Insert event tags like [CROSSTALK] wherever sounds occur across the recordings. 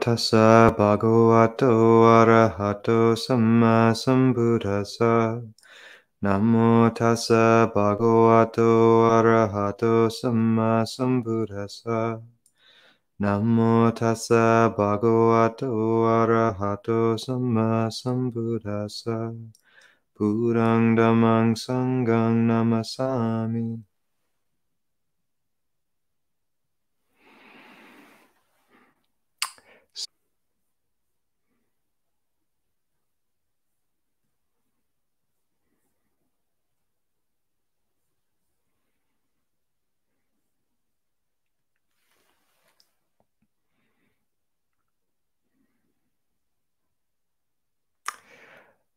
tassa bhagavato arahato samma sambuddhassa. Namo tassa bhagavato arahato samma sambuddhassa. Namo tassa bhagavato arahato samma sambuddhassa. Buddhang dhammang sanghang namasami.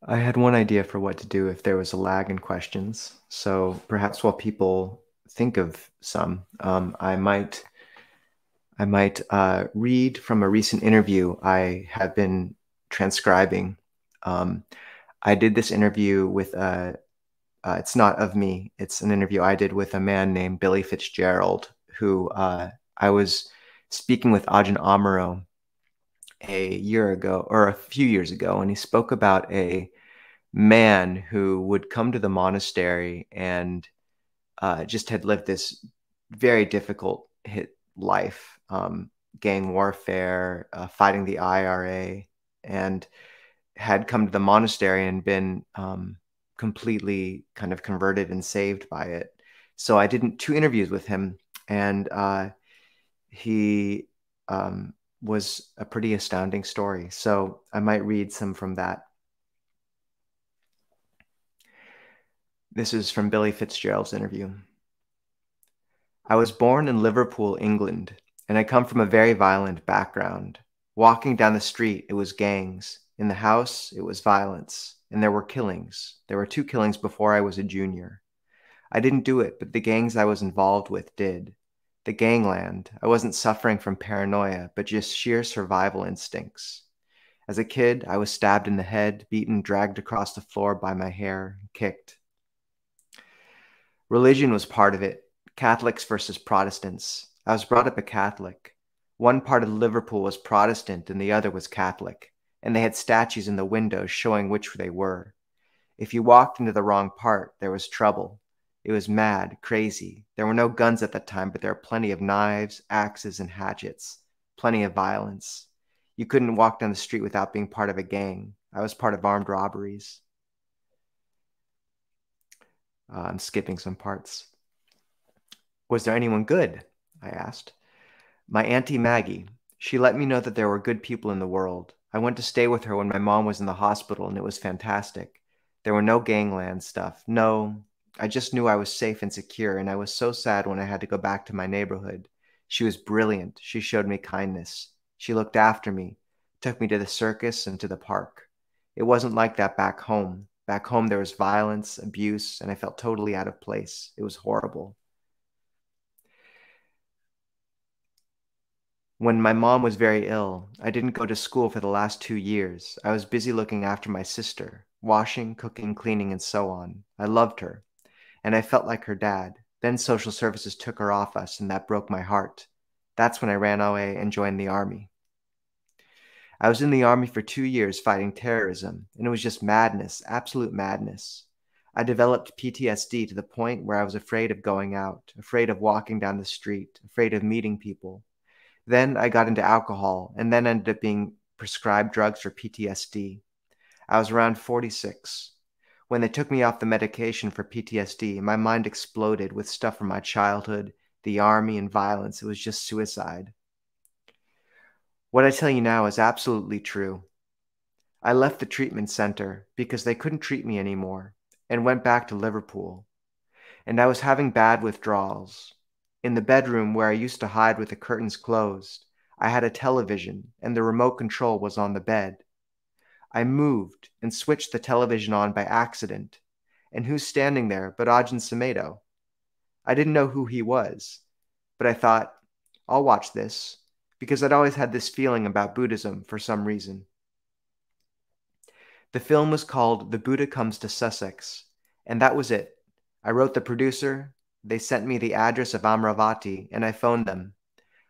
I had one idea for what to do if there was a lag in questions. So perhaps while people think of some, um, I might I might uh, read from a recent interview I have been transcribing. Um, I did this interview with a. Uh, it's not of me. It's an interview I did with a man named Billy Fitzgerald, who uh, I was speaking with Ajahn Amaro a year ago or a few years ago, and he spoke about a man who would come to the monastery and uh, just had lived this very difficult hit life, um, gang warfare, uh, fighting the IRA, and had come to the monastery and been um, completely kind of converted and saved by it. So I did two interviews with him, and uh, he um, was a pretty astounding story. So I might read some from that. This is from Billy Fitzgerald's interview. I was born in Liverpool, England, and I come from a very violent background. Walking down the street, it was gangs. In the house, it was violence. And there were killings. There were two killings before I was a junior. I didn't do it, but the gangs I was involved with did the gangland, I wasn't suffering from paranoia, but just sheer survival instincts. As a kid, I was stabbed in the head, beaten, dragged across the floor by my hair, kicked. Religion was part of it Catholics versus Protestants. I was brought up a Catholic. One part of Liverpool was Protestant and the other was Catholic, and they had statues in the windows showing which they were. If you walked into the wrong part, there was trouble. It was mad, crazy. There were no guns at that time, but there were plenty of knives, axes, and hatchets. Plenty of violence. You couldn't walk down the street without being part of a gang. I was part of armed robberies. Uh, I'm skipping some parts. Was there anyone good? I asked. My Auntie Maggie. She let me know that there were good people in the world. I went to stay with her when my mom was in the hospital, and it was fantastic. There were no gangland stuff. No, I just knew I was safe and secure, and I was so sad when I had to go back to my neighborhood. She was brilliant. She showed me kindness. She looked after me, took me to the circus and to the park. It wasn't like that back home. Back home, there was violence, abuse, and I felt totally out of place. It was horrible. When my mom was very ill, I didn't go to school for the last two years. I was busy looking after my sister, washing, cooking, cleaning, and so on. I loved her and I felt like her dad. Then social services took her off us, and that broke my heart. That's when I ran away and joined the army. I was in the army for two years fighting terrorism, and it was just madness, absolute madness. I developed PTSD to the point where I was afraid of going out, afraid of walking down the street, afraid of meeting people. Then I got into alcohol and then ended up being prescribed drugs for PTSD. I was around 46. When they took me off the medication for PTSD, my mind exploded with stuff from my childhood, the army, and violence. It was just suicide. What I tell you now is absolutely true. I left the treatment center because they couldn't treat me anymore and went back to Liverpool. And I was having bad withdrawals. In the bedroom where I used to hide with the curtains closed, I had a television and the remote control was on the bed. I moved and switched the television on by accident. And who's standing there but Ajahn Sumedho? I didn't know who he was, but I thought, I'll watch this, because I'd always had this feeling about Buddhism for some reason. The film was called The Buddha Comes to Sussex, and that was it. I wrote the producer, they sent me the address of Amaravati, and I phoned them.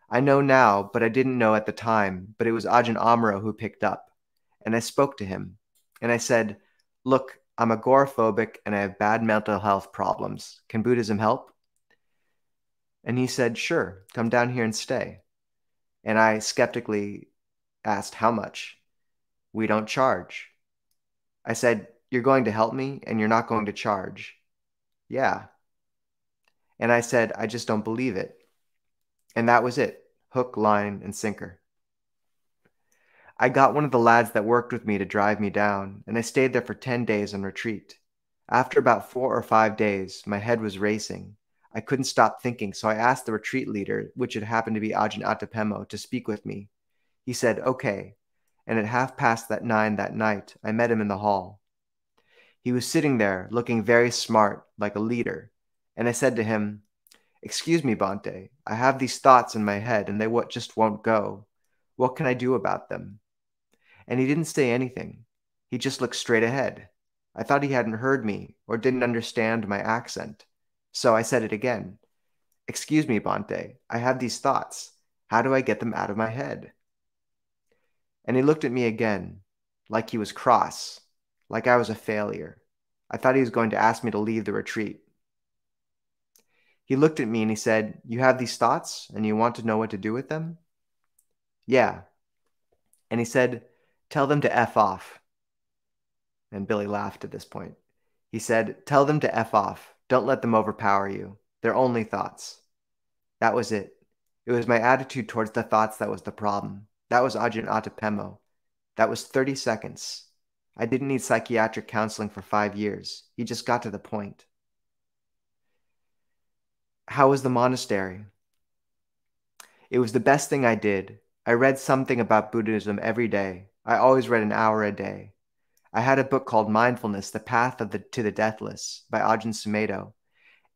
I know now, but I didn't know at the time, but it was Ajahn Amaro who picked up. And I spoke to him. And I said, Look, I'm agoraphobic and I have bad mental health problems. Can Buddhism help? And he said, Sure, come down here and stay. And I skeptically asked, How much? We don't charge. I said, You're going to help me and you're not going to charge. Yeah. And I said, I just don't believe it. And that was it hook, line, and sinker. I got one of the lads that worked with me to drive me down, and I stayed there for 10 days on retreat. After about four or five days, my head was racing. I couldn't stop thinking, so I asked the retreat leader, which had happened to be Ajahn Atapemo, to speak with me. He said, okay. And at half past that nine that night, I met him in the hall. He was sitting there, looking very smart, like a leader. And I said to him, Excuse me, Bhante, I have these thoughts in my head and they just won't go. What can I do about them? And he didn't say anything. He just looked straight ahead. I thought he hadn't heard me or didn't understand my accent. So I said it again. Excuse me, Bhante, I have these thoughts. How do I get them out of my head? And he looked at me again, like he was cross, like I was a failure. I thought he was going to ask me to leave the retreat. He looked at me and he said, You have these thoughts and you want to know what to do with them? Yeah. And he said, Tell them to F off. And Billy laughed at this point. He said, Tell them to F off. Don't let them overpower you. They're only thoughts. That was it. It was my attitude towards the thoughts that was the problem. That was Ajahn Atapemo. That was 30 seconds. I didn't need psychiatric counseling for five years. He just got to the point. How was the monastery? It was the best thing I did. I read something about Buddhism every day. I always read an hour a day. I had a book called Mindfulness, The Path of the, to the Deathless by Ajahn Sumedho.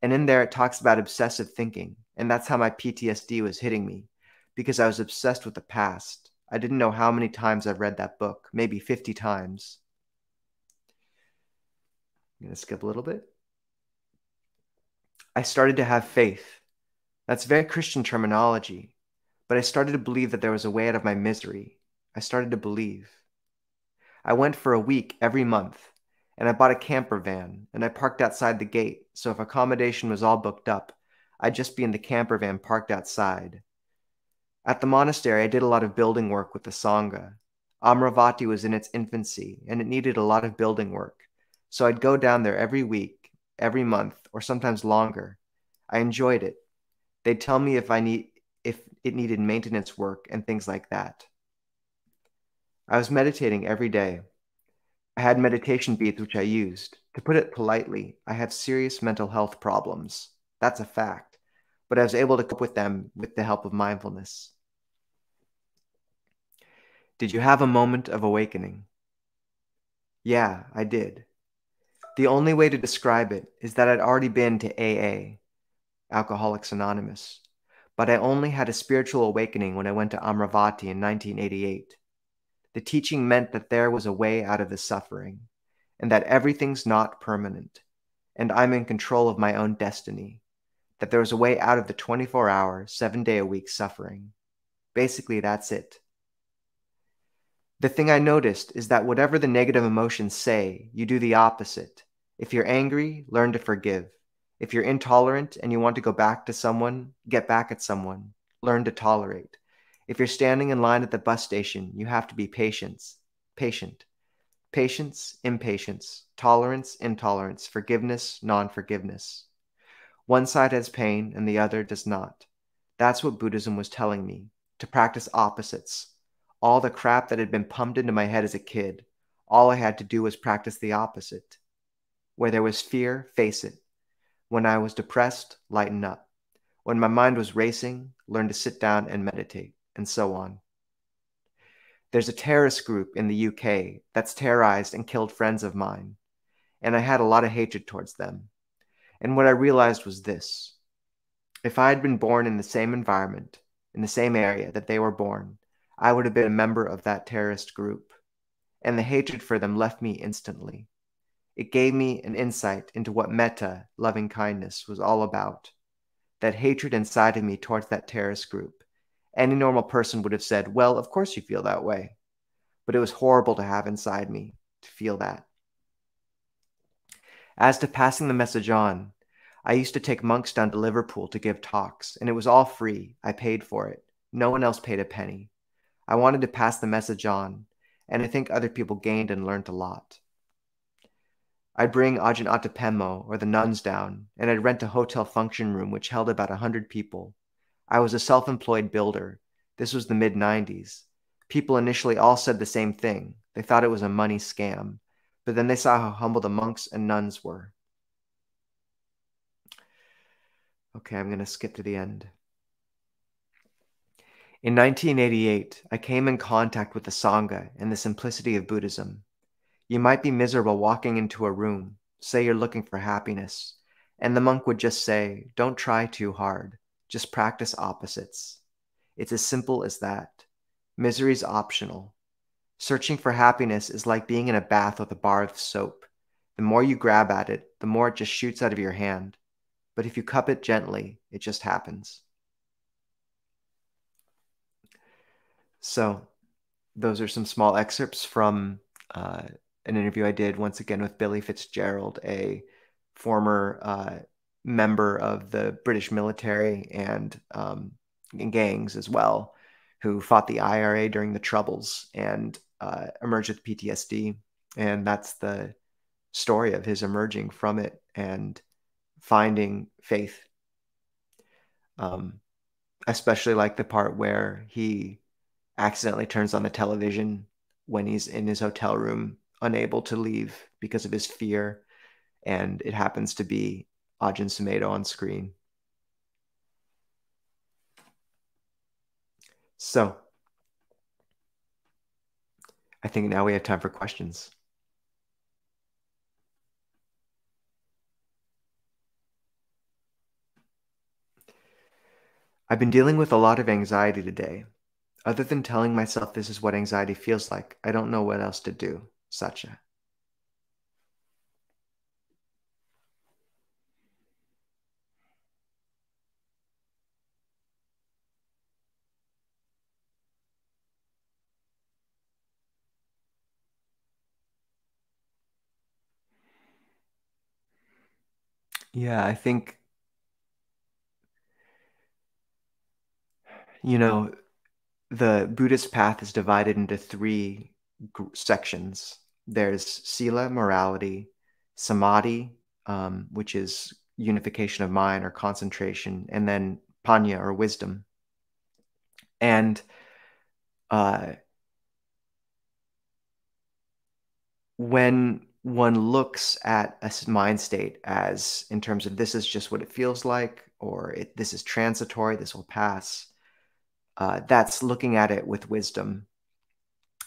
And in there, it talks about obsessive thinking. And that's how my PTSD was hitting me because I was obsessed with the past. I didn't know how many times I've read that book, maybe 50 times. I'm going to skip a little bit. I started to have faith. That's very Christian terminology, but I started to believe that there was a way out of my misery. I started to believe. I went for a week every month, and I bought a camper van, and I parked outside the gate, so if accommodation was all booked up, I'd just be in the camper van parked outside. At the monastery, I did a lot of building work with the Sangha. Amaravati was in its infancy, and it needed a lot of building work, so I'd go down there every week every month or sometimes longer. I enjoyed it. They'd tell me if I need if it needed maintenance work and things like that. I was meditating every day. I had meditation beads which I used. To put it politely, I have serious mental health problems. That's a fact. But I was able to cope with them with the help of mindfulness. Did you have a moment of awakening? Yeah, I did. The only way to describe it is that I'd already been to AA, Alcoholics Anonymous, but I only had a spiritual awakening when I went to Amaravati in 1988. The teaching meant that there was a way out of the suffering, and that everything's not permanent, and I'm in control of my own destiny, that there was a way out of the 24 hour, seven day a week suffering. Basically, that's it. The thing I noticed is that whatever the negative emotions say, you do the opposite if you're angry, learn to forgive. If you're intolerant and you want to go back to someone, get back at someone. Learn to tolerate. If you're standing in line at the bus station, you have to be patient. Patient. Patience, impatience, tolerance, intolerance, forgiveness, non forgiveness. One side has pain and the other does not. That's what Buddhism was telling me to practice opposites. All the crap that had been pumped into my head as a kid, all I had to do was practice the opposite. Where there was fear, face it. When I was depressed, lighten up. When my mind was racing, learn to sit down and meditate, and so on. There's a terrorist group in the UK that's terrorized and killed friends of mine, and I had a lot of hatred towards them. And what I realized was this if I had been born in the same environment, in the same area that they were born, I would have been a member of that terrorist group. And the hatred for them left me instantly. It gave me an insight into what metta, loving kindness, was all about. That hatred inside of me towards that terrorist group Any normal person would have said, Well, of course you feel that way. But it was horrible to have inside me to feel that. As to passing the message on, I used to take monks down to Liverpool to give talks, and it was all free. I paid for it. No one else paid a penny. I wanted to pass the message on, and I think other people gained and learned a lot. I'd bring Ajahn Ottapammo or the nuns down, and I'd rent a hotel function room which held about a hundred people. I was a self employed builder. This was the mid 90s. People initially all said the same thing. They thought it was a money scam, but then they saw how humble the monks and nuns were. Okay, I'm going to skip to the end. In 1988, I came in contact with the Sangha and the simplicity of Buddhism. You might be miserable walking into a room, say you're looking for happiness, and the monk would just say, Don't try too hard, just practice opposites. It's as simple as that. Misery is optional. Searching for happiness is like being in a bath with a bar of soap. The more you grab at it, the more it just shoots out of your hand. But if you cup it gently, it just happens. So, those are some small excerpts from uh, an interview I did once again with Billy Fitzgerald, a former uh, member of the British military and um, gangs as well, who fought the IRA during the Troubles and uh, emerged with PTSD. And that's the story of his emerging from it and finding faith. Um, especially like the part where he accidentally turns on the television when he's in his hotel room unable to leave because of his fear. And it happens to be Ajahn Sumedho on screen. So I think now we have time for questions. I've been dealing with a lot of anxiety today. Other than telling myself this is what anxiety feels like, I don't know what else to do. Satya. Yeah, I think, you know, the Buddhist path is divided into three sections. There's sila, morality, samadhi, um, which is unification of mind or concentration, and then panya or wisdom. And uh, when one looks at a mind state as in terms of this is just what it feels like, or it, this is transitory, this will pass, uh, that's looking at it with wisdom.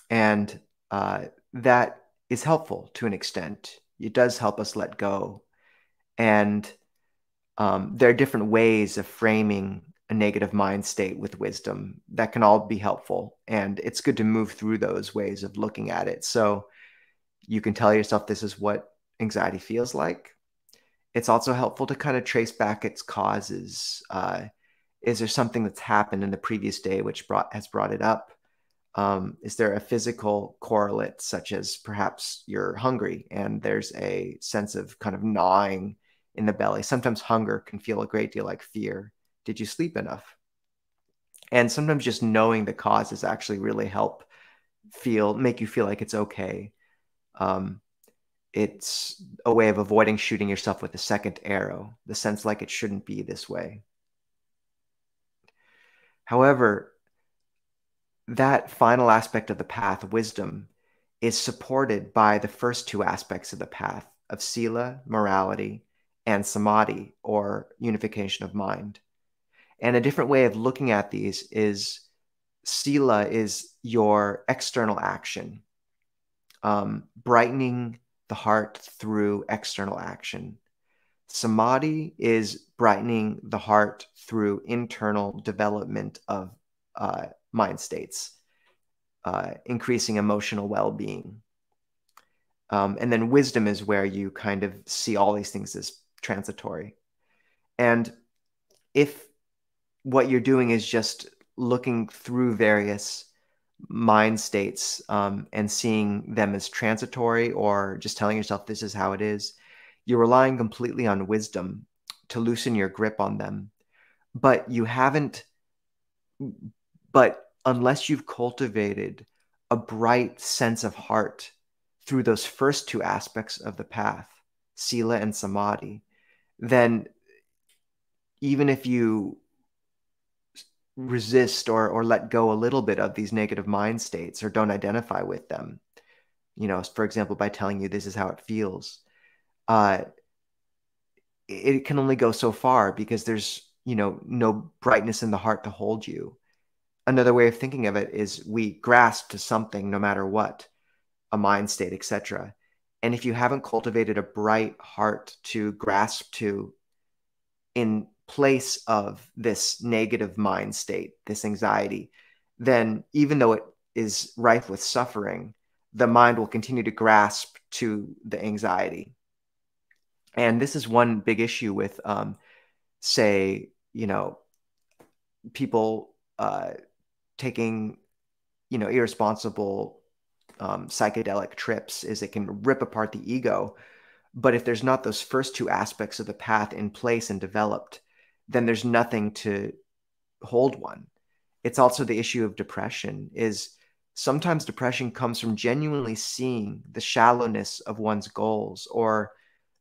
And uh, that is helpful to an extent. It does help us let go. And um, there are different ways of framing a negative mind state with wisdom that can all be helpful. And it's good to move through those ways of looking at it. So you can tell yourself this is what anxiety feels like. It's also helpful to kind of trace back its causes. Uh, is there something that's happened in the previous day which brought has brought it up? Um, is there a physical correlate such as perhaps you're hungry and there's a sense of kind of gnawing in the belly? Sometimes hunger can feel a great deal like fear. Did you sleep enough? And sometimes just knowing the causes actually really help feel make you feel like it's okay. Um, it's a way of avoiding shooting yourself with a second arrow, the sense like it shouldn't be this way. However, that final aspect of the path, wisdom, is supported by the first two aspects of the path of sila, morality, and samadhi, or unification of mind. And a different way of looking at these is sila is your external action, um, brightening the heart through external action. Samadhi is brightening the heart through internal development of uh, mind states, uh, increasing emotional well being. Um, and then wisdom is where you kind of see all these things as transitory. And if what you're doing is just looking through various mind states um, and seeing them as transitory or just telling yourself this is how it is, you're relying completely on wisdom to loosen your grip on them. But you haven't, but unless you've cultivated a bright sense of heart through those first two aspects of the path, sila and samadhi, then even if you resist or or let go a little bit of these negative mind states or don't identify with them. You know for example by telling you this is how it feels. Uh it can only go so far because there's you know no brightness in the heart to hold you. Another way of thinking of it is we grasp to something no matter what a mind state etc and if you haven't cultivated a bright heart to grasp to in place of this negative mind state, this anxiety, then even though it is rife with suffering, the mind will continue to grasp to the anxiety. And this is one big issue with, um, say, you know, people uh, taking, you know, irresponsible um, psychedelic trips is it can rip apart the ego. But if there's not those first two aspects of the path in place and developed, then there's nothing to hold one. It's also the issue of depression is sometimes depression comes from genuinely seeing the shallowness of one's goals or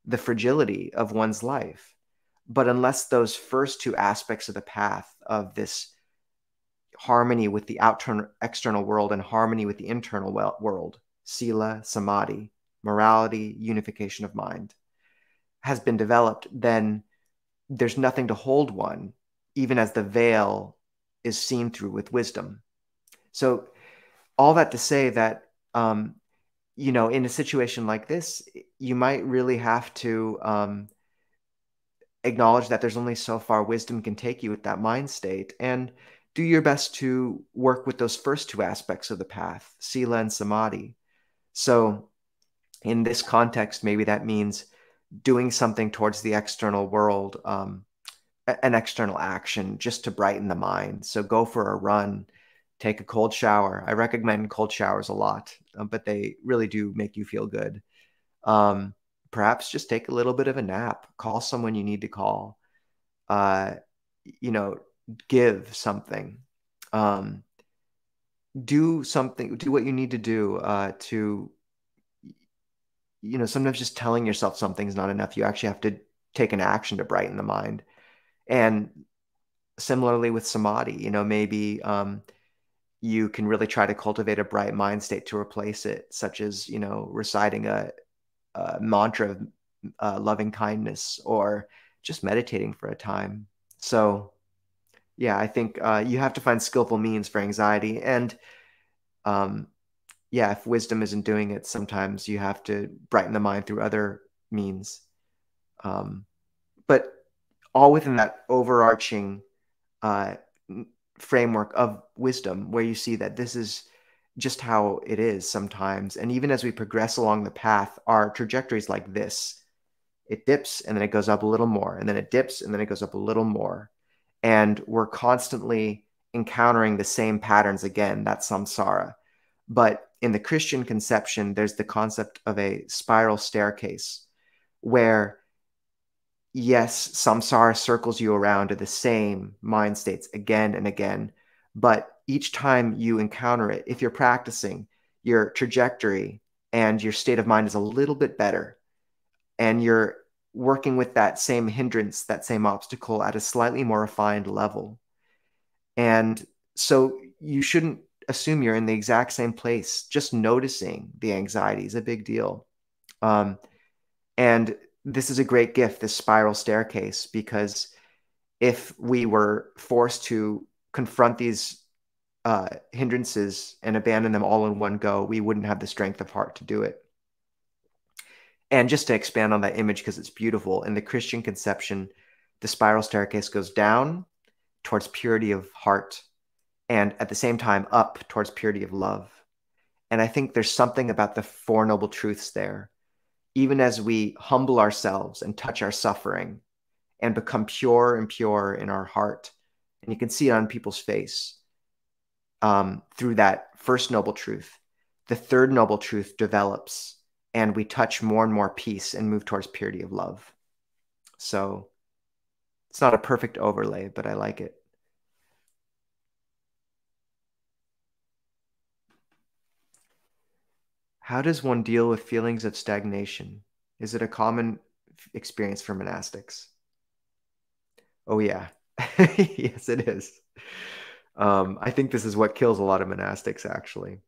the fragility of one's life. But unless those first two aspects of the path of this harmony with the outer external world and harmony with the internal world, sila, samadhi, morality, unification of mind, has been developed, then there's nothing to hold one, even as the veil is seen through with wisdom. So, all that to say that, um, you know, in a situation like this, you might really have to um, acknowledge that there's only so far wisdom can take you with that mind state and do your best to work with those first two aspects of the path, sila and samadhi. So, in this context, maybe that means doing something towards the external world, um, an external action just to brighten the mind. So go for a run, take a cold shower. I recommend cold showers a lot, um, but they really do make you feel good. Um, perhaps just take a little bit of a nap, call someone you need to call, uh, you know, give something. Um, do something, do what you need to do uh, to you know, sometimes just telling yourself something's not enough. You actually have to take an action to brighten the mind. And similarly with samadhi, you know, maybe um, you can really try to cultivate a bright mind state to replace it, such as, you know, reciting a, a mantra of uh, loving kindness or just meditating for a time. So, yeah, I think uh, you have to find skillful means for anxiety. And um, yeah, if wisdom isn't doing it, sometimes you have to brighten the mind through other means. Um, but all within that overarching uh, framework of wisdom, where you see that this is just how it is sometimes. And even as we progress along the path, our trajectory is like this it dips and then it goes up a little more, and then it dips and then it goes up a little more. And we're constantly encountering the same patterns again, that samsara. But in the Christian conception, there's the concept of a spiral staircase where, yes, samsara circles you around to the same mind states again and again. But each time you encounter it, if you're practicing, your trajectory and your state of mind is a little bit better. And you're working with that same hindrance, that same obstacle at a slightly more refined level. And so you shouldn't assume you're in the exact same place. Just noticing the anxiety is a big deal. Um, and this is a great gift, this spiral staircase, because if we were forced to confront these uh, hindrances and abandon them all in one go, we wouldn't have the strength of heart to do it. And just to expand on that image, because it's beautiful, in the Christian conception, the spiral staircase goes down towards purity of heart and at the same time up towards purity of love. And I think there's something about the Four Noble Truths there. Even as we humble ourselves and touch our suffering and become pure and pure in our heart, and you can see it on people's face, um, through that first noble truth, the third noble truth develops and we touch more and more peace and move towards purity of love. So it's not a perfect overlay, but I like it. How does one deal with feelings of stagnation? Is it a common experience for monastics? Oh, yeah. [LAUGHS] yes, it is. Um, I think this is what kills a lot of monastics, actually.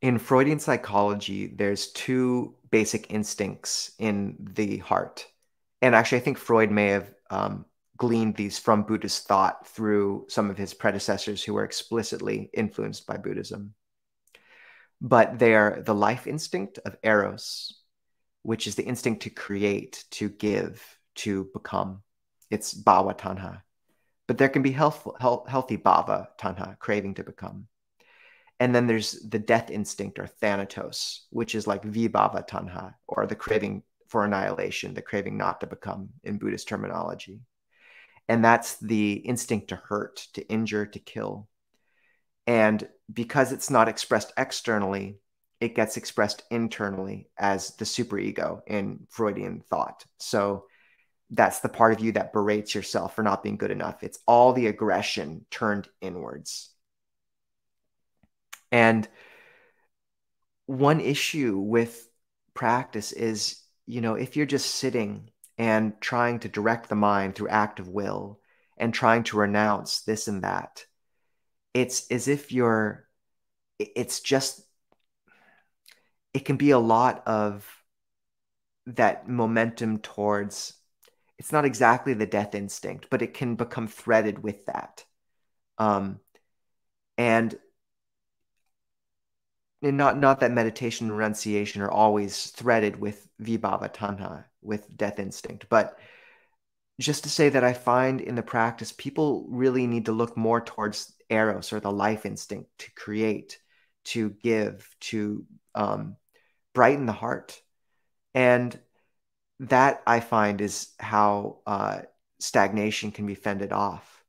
In Freudian psychology, there's two basic instincts in the heart and actually, I think Freud may have um, gleaned these from Buddhist thought through some of his predecessors who were explicitly influenced by Buddhism. But they are the life instinct of Eros, which is the instinct to create, to give, to become. It's bhava tanha. But there can be health, healthy bhava tanha, craving to become. And then there's the death instinct or thanatos, which is like vibhava tanha, or the craving for annihilation, the craving not to become in Buddhist terminology. And that's the instinct to hurt, to injure, to kill. And because it's not expressed externally, it gets expressed internally as the superego in Freudian thought. So that's the part of you that berates yourself for not being good enough. It's all the aggression turned inwards. And one issue with practice is you know, if you're just sitting and trying to direct the mind through active will and trying to renounce this and that, it's as if you're, it's just, it can be a lot of that momentum towards, it's not exactly the death instinct, but it can become threaded with that. Um, and and not not that meditation and renunciation are always threaded with vibhava tanha, with death instinct, but just to say that I find in the practice, people really need to look more towards eros or the life instinct to create, to give, to um, brighten the heart, and that I find is how uh, stagnation can be fended off.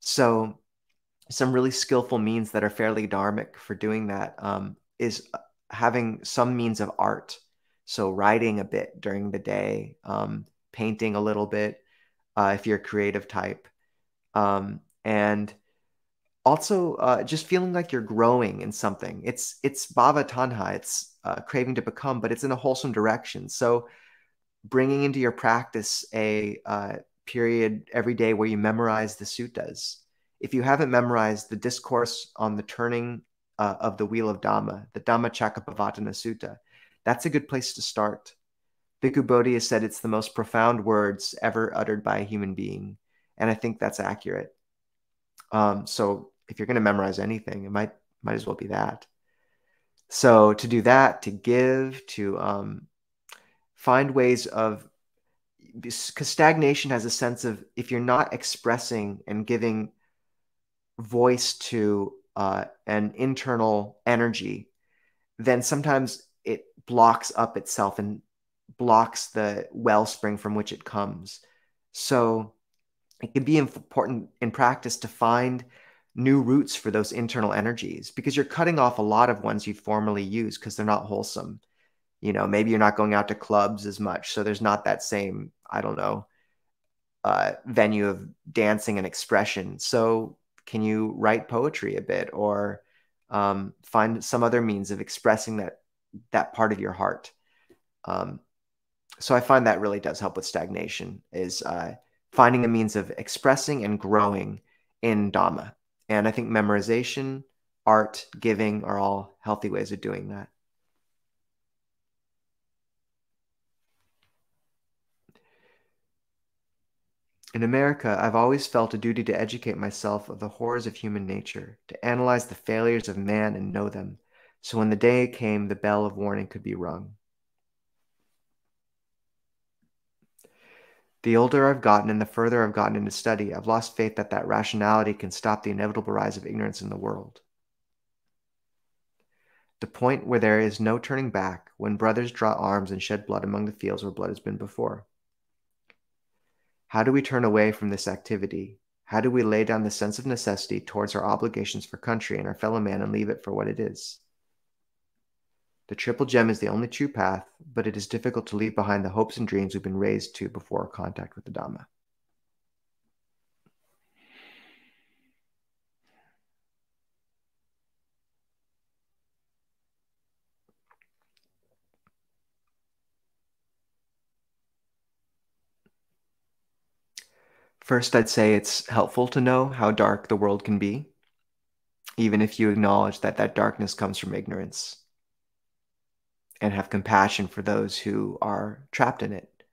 So, some really skillful means that are fairly dharmic for doing that um, is uh, having some means of art. So writing a bit during the day, um, painting a little bit uh, if you're a creative type, um, and also uh, just feeling like you're growing in something. It's it's bhava tanha. It's uh, craving to become, but it's in a wholesome direction. So bringing into your practice a uh, period every day where you memorize the suttas. If you haven't memorized the discourse on the turning uh, of the Wheel of Dhamma, the Dhammacakkappavattana Sutta. That's a good place to start. Bhikkhu Bodhi has said it's the most profound words ever uttered by a human being. And I think that's accurate. Um, so if you're going to memorize anything, it might might as well be that. So to do that, to give, to um, find ways of because stagnation has a sense of if you're not expressing and giving voice to uh, an internal energy, then sometimes it blocks up itself and blocks the wellspring from which it comes. So it can be important in practice to find new routes for those internal energies because you're cutting off a lot of ones you formerly used because they're not wholesome. You know, maybe you're not going out to clubs as much. So there's not that same, I don't know, uh, venue of dancing and expression. So can you write poetry a bit or um, find some other means of expressing that that part of your heart? Um, so i find that really does help with stagnation is uh, finding a means of expressing and growing in dhamma. And i think memorization art giving are all healthy ways of doing that In America, I've always felt a duty to educate myself of the horrors of human nature, to analyze the failures of man and know them, so when the day came, the bell of warning could be rung. The older I've gotten and the further I've gotten into study, I've lost faith that that rationality can stop the inevitable rise of ignorance in the world. the point where there is no turning back, when brothers draw arms and shed blood among the fields where blood has been before. How do we turn away from this activity? How do we lay down the sense of necessity towards our obligations for country and our fellow man and leave it for what it is? The triple gem is the only true path, but it is difficult to leave behind the hopes and dreams we've been raised to before contact with the Dhamma. First, I'd say it's helpful to know how dark the world can be, even if you acknowledge that that darkness comes from ignorance, and have compassion for those who are trapped in it,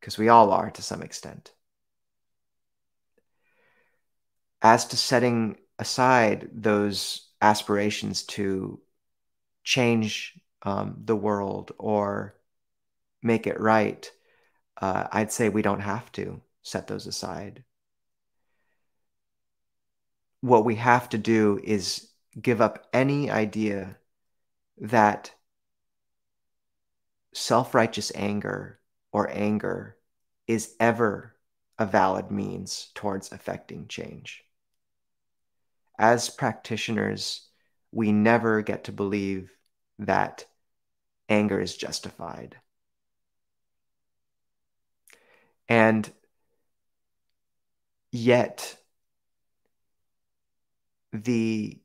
because we all are to some extent. As to setting aside those aspirations to change um, the world or make it right, uh, I'd say we don't have to set those aside. What we have to do is give up any idea that self righteous anger or anger is ever a valid means towards affecting change. As practitioners, we never get to believe that anger is justified. And Yet, the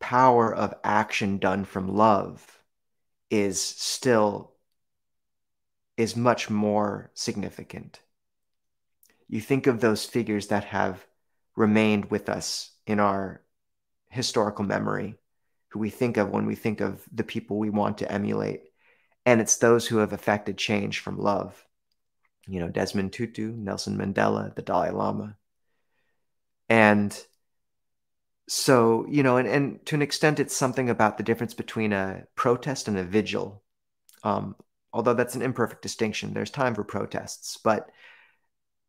power of action done from love is still is much more significant. You think of those figures that have remained with us in our historical memory, who we think of when we think of the people we want to emulate. And it's those who have affected change from love you know, Desmond Tutu, Nelson Mandela, the Dalai Lama. And so, you know, and, and to an extent, it's something about the difference between a protest and a vigil. Um, although that's an imperfect distinction, there's time for protests, but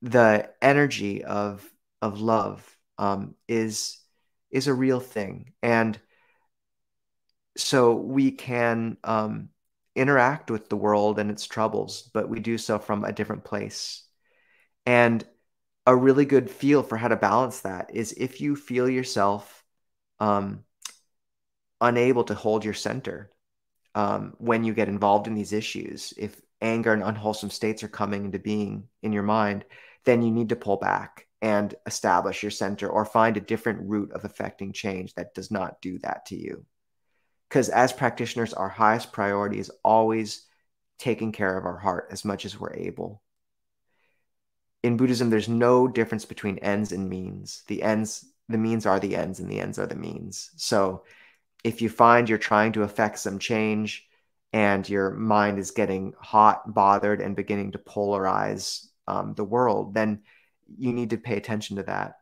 the energy of of love um, is is a real thing, and so we can um, interact with the world and its troubles, but we do so from a different place. And a really good feel for how to balance that is if you feel yourself um, unable to hold your center um, when you get involved in these issues, if anger and unwholesome states are coming into being in your mind, then you need to pull back and establish your center or find a different route of affecting change that does not do that to you because as practitioners, our highest priority is always taking care of our heart as much as we're able. In Buddhism, there's no difference between ends and means. The ends, the means are the ends, and the ends are the means. So if you find you're trying to affect some change and your mind is getting hot, bothered, and beginning to polarize um, the world, then you need to pay attention to that.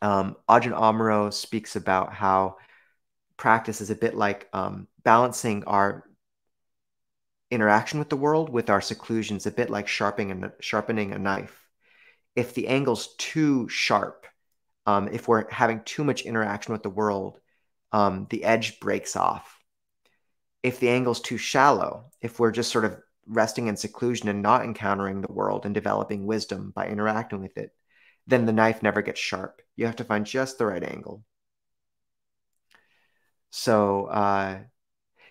Um, Ajahn Amaro speaks about how practice is a bit like um, balancing our interaction with the world with our seclusions, a bit like sharpening a, sharpening a knife. If the angle's too sharp, um, if we're having too much interaction with the world, um, the edge breaks off. If the angle's too shallow, if we're just sort of resting in seclusion and not encountering the world and developing wisdom by interacting with it, then the knife never gets sharp. You have to find just the right angle. So uh,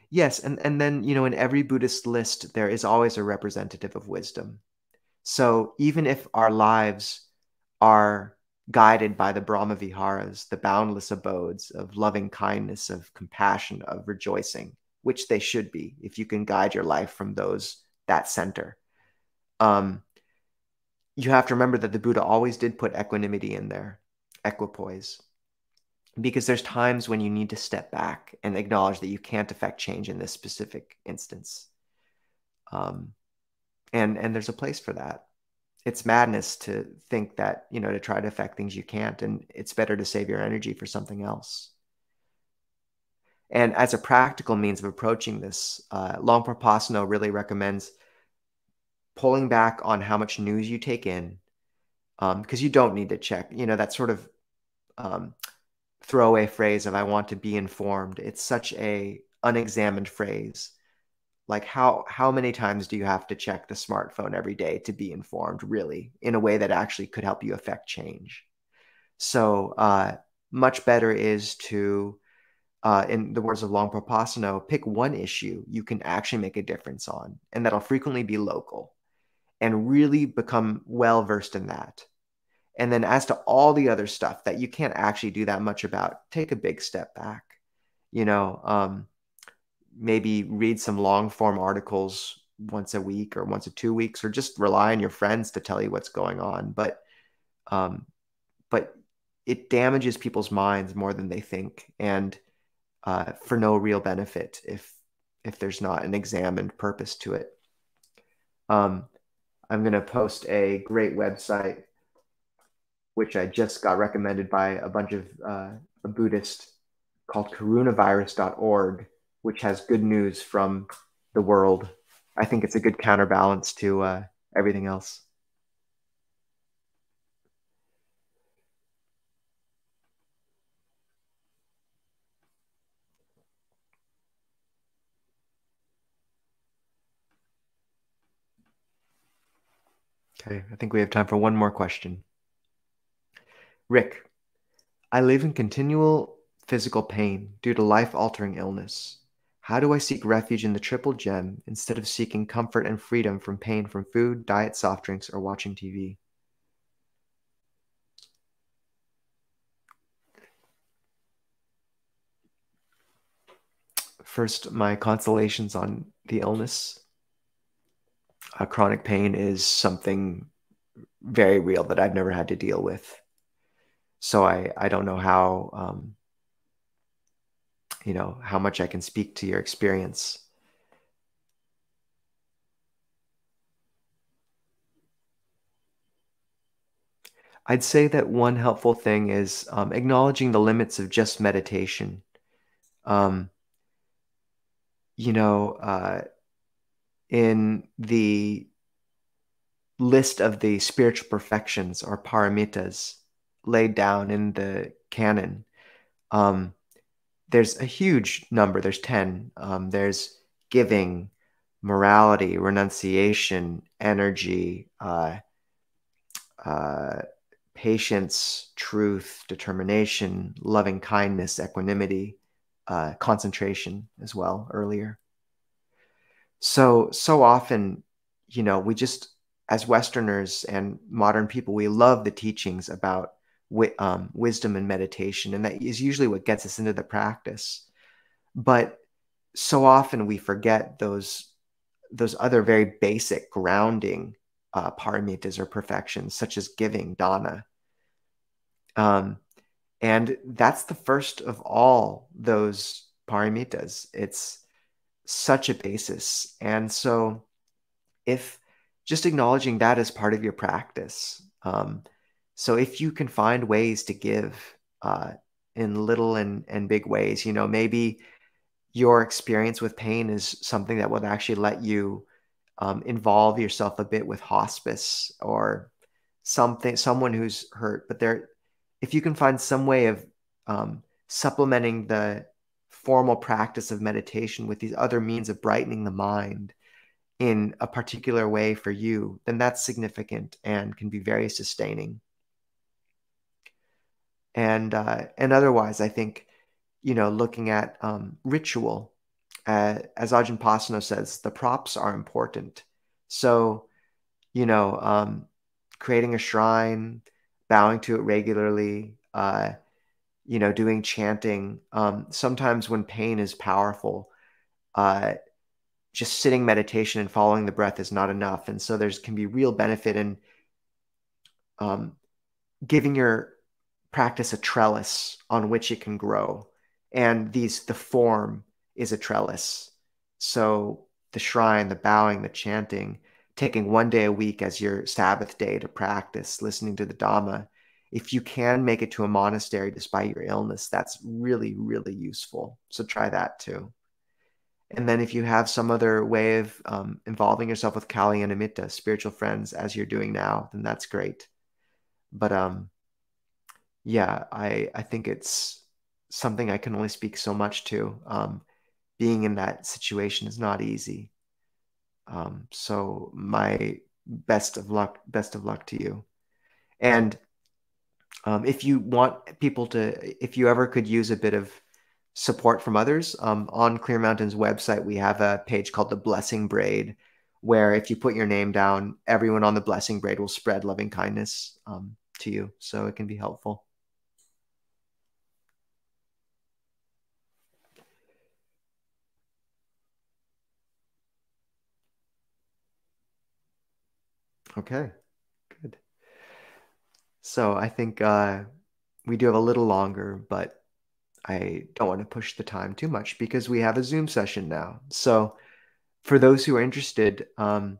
yes, and and then you know in every Buddhist list there is always a representative of wisdom. So even if our lives are guided by the Brahma Viharas, the boundless abodes of loving kindness, of compassion, of rejoicing, which they should be, if you can guide your life from those that center. Um, you have to remember that the Buddha always did put equanimity in there, equipoise because there's times when you need to step back and acknowledge that you can't affect change in this specific instance. Um, and and there's a place for that. It's madness to think that you know to try to affect things you can't and it's better to save your energy for something else. And as a practical means of approaching this uh, Luang Por Pasanno really recommends pulling back on how much news you take in because um, you don't need to check you know that sort of um, throwaway phrase of I want to be informed. It's such a unexamined phrase. Like how how many times do you have to check the smartphone every day to be informed really in a way that actually could help you affect change? So uh, much better is to uh, in the words of Luang Por Pasanno, pick one issue you can actually make a difference on, and that'll frequently be local, and really become well versed in that. And then, as to all the other stuff that you can't actually do that much about, take a big step back. You know, um, maybe read some long form articles once a week or once a two weeks, or just rely on your friends to tell you what's going on. But, um, but it damages people's minds more than they think, and uh, for no real benefit if if there's not an examined purpose to it. Um, I'm going to post a great website, which I just got recommended by a bunch of uh, a Buddhist called coronavirus.org, which has good news from the world. I think it's a good counterbalance to uh, everything else. Okay, I think we have time for one more question. Rick, I live in continual physical pain due to life altering illness. How do I seek refuge in the triple gem instead of seeking comfort and freedom from pain from food, diet, soft drinks, or watching TV? First, my consolations on the illness uh, chronic pain is something very real that I've never had to deal with. So I, I don't know how, um, you know, how much I can speak to your experience. I'd say that one helpful thing is um, acknowledging the limits of just meditation. Um, you know, uh, in the list of the spiritual perfections or paramitas laid down in the canon, um, there's a huge number. There's 10. Um, there's giving, morality, renunciation, energy, uh, uh, patience, truth, determination, loving kindness, equanimity, uh, concentration as well earlier. So, so often, you know, we just, as Westerners and modern people, we love the teachings about um, wisdom and meditation, and that is usually what gets us into the practice. But so often we forget those those other very basic grounding uh, paramitas or perfections, such as giving, dana. Um, and that's the first of all those paramitas. It's such a basis. And so, if just acknowledging that as part of your practice, um, so if you can find ways to give uh, in little and, and big ways, you know, maybe your experience with pain is something that would actually let you um, involve yourself a bit with hospice or something, someone who's hurt, but there, if you can find some way of um, supplementing the formal practice of meditation with these other means of brightening the mind in a particular way for you, then that's significant and can be very sustaining. And uh, and otherwise, I think you know looking at um, ritual, uh, as Ajahn Pasanno says, the props are important. So you know, um, creating a shrine, bowing to it regularly. Uh, you know, doing chanting. Um, sometimes when pain is powerful, uh, just sitting meditation and following the breath is not enough. And so there's can be real benefit in um, giving your practice a trellis on which it can grow. And these the form is a trellis. So the shrine, the bowing, the chanting, taking one day a week as your Sabbath day to practice, listening to the Dhamma if you can make it to a monastery despite your illness, that's really, really useful. So try that too. And then if you have some other way of um, involving yourself with Kali and Kalyanamitta, spiritual friends, as you're doing now, then that's great. But um, yeah, I I think it's something I can only speak so much to. Um, being in that situation is not easy. Um, so my best of luck, best of luck to you. And um, if you want people to, if you ever could use a bit of support from others, um, on Clear Mountain's website, we have a page called the Blessing Braid, where if you put your name down, everyone on the Blessing Braid will spread loving kindness um, to you. So it can be helpful. Okay, good. So I think uh, we do have a little longer, but I don't want to push the time too much because we have a Zoom session now. So for those who are interested, um,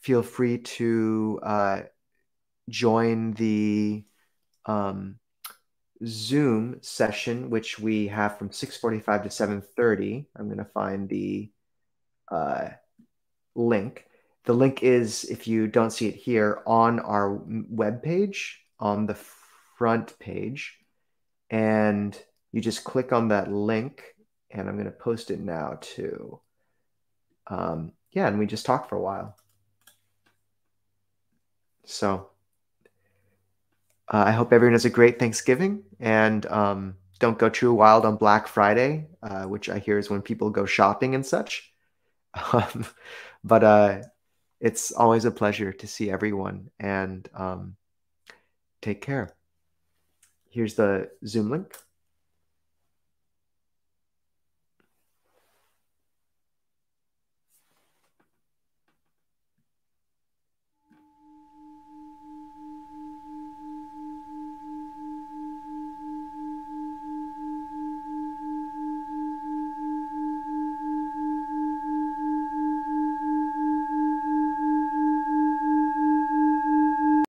feel free to uh, join the um, Zoom session, which we have from 6:45 to 7:30. I'm going to find the uh, link. The link is, if you don't see it here, on our web page on the front page, and you just click on that link. And I'm going to post it now too. Um, yeah, and we just talk for a while. So uh, I hope everyone has a great Thanksgiving and um, don't go too wild on Black Friday, uh, which I hear is when people go shopping and such. [LAUGHS] Um, but uh, it's always a pleasure to see everyone and um, take care. Here's the Zoom link.